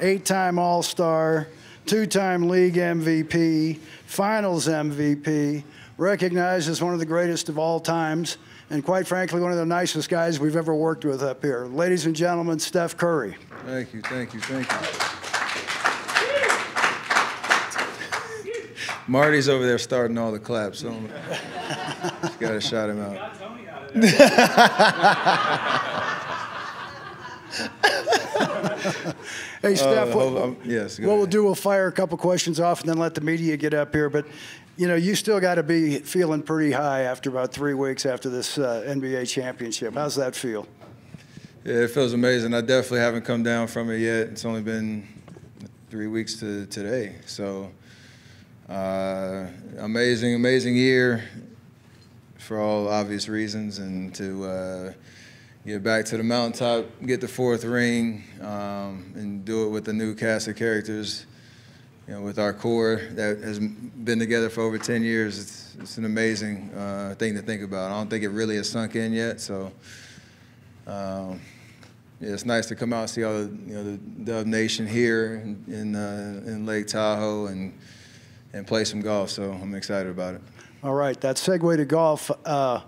eight time All Star, two time league MVP, finals MVP, recognized as one of the greatest of all times, and quite frankly, one of the nicest guys we've ever worked with up here. Ladies and gentlemen, Steph Curry. Thank you, thank you, thank you. Marty's over there starting all the claps, so just gotta shout him out. Hey, Steph, Uh, what, on. Yes, what we'll do, we'll fire a couple questions off and then let the media get up here. But, you know, you still got to be feeling pretty high after about three weeks after this uh, NBA championship. How's that feel? Yeah, it feels amazing. I definitely haven't come down from it yet. It's only been three weeks to today. So, uh, amazing, amazing year for all obvious reasons. And to uh, get back to the mountaintop, get the fourth ring, um, and do it with a new cast of characters. You know, with our core that has been together for over 10 years, it's, it's an amazing uh, thing to think about. I don't think it really has sunk in yet. So, um, yeah, it's nice to come out and see all the you know the Dub Nation here in in, uh, in Lake Tahoe and and play some golf. So I'm excited about it. All right, that segue to golf. Uh,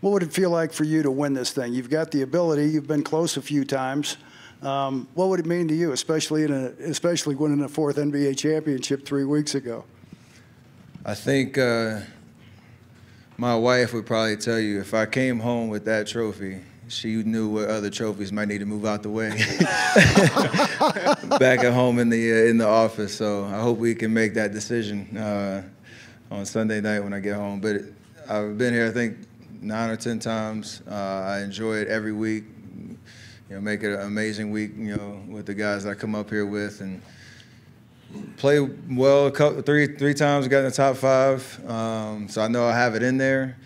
what would it feel like for you to win this thing? You've got the ability. You've been close a few times. Um, what would it mean to you, especially in a, especially winning a fourth NBA championship three weeks ago? I think uh, my wife would probably tell you if I came home with that trophy, she knew what other trophies might need to move out the way. Back at home in the uh, in the office, so I hope we can make that decision uh, on Sunday night when I get home. But I've been here, I think, nine or ten times. Uh, I enjoy it every week. You know, make it an amazing week. You know, with the guys that I come up here with and play well a couple, three three times, got in the top five. Um, so I know I have it in there.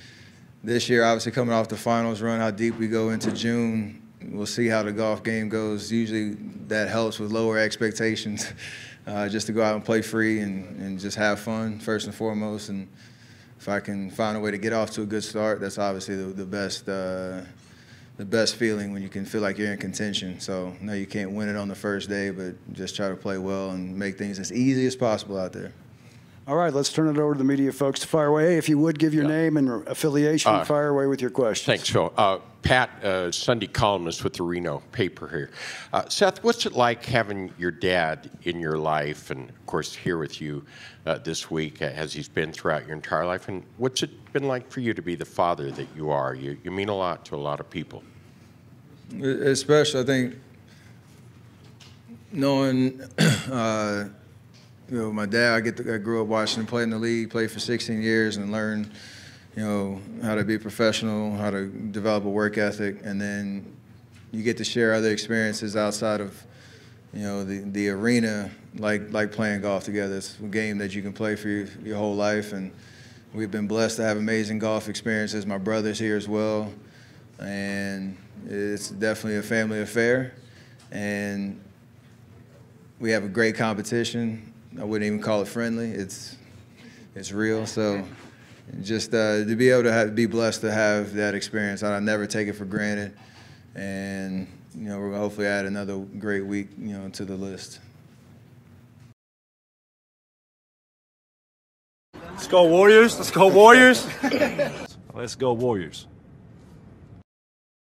This year, obviously coming off the finals run, how deep we go into June, we'll see how the golf game goes. Usually that helps with lower expectations, uh, just to go out and play free and, and just have fun first and foremost. And if I can find a way to get off to a good start, that's obviously the, the best. Uh, the best feeling when you can feel like you're in contention. So, no, you can't win it on the first day, but just try to play well and make things as easy as possible out there. All right, let's turn it over to the media folks to fire away. If you would give your Yeah. name and affiliation, Uh, fire away with your questions. Thanks, Phil. Uh, Pat, uh, Sunday columnist with the Reno paper here. Uh, Steph, what's it like having your dad in your life, and of course here with you uh, this week, uh, as he's been throughout your entire life? And what's it been like for you to be the father that you are? You, you mean a lot to a lot of people. Especially, I think, knowing, uh, you know, my dad, I, get to, I grew up watching him play in the league, played for 16 years, and learned, you know, how to be professional, how to develop a work ethic, and then you get to share other experiences outside of, you know, the, the arena, like like playing golf together. It's a game that you can play for your, your whole life, and we've been blessed to have amazing golf experiences. My brother's here as well, and it's definitely a family affair, and we have a great competition. I wouldn't even call it friendly. It's it's real. So just uh, to be able to have, be blessed to have that experience, I never take it for granted. And you know, we're gonna hopefully add another great week, you know, to the list. Let's go Warriors. Let's go Warriors. Let's go Warriors.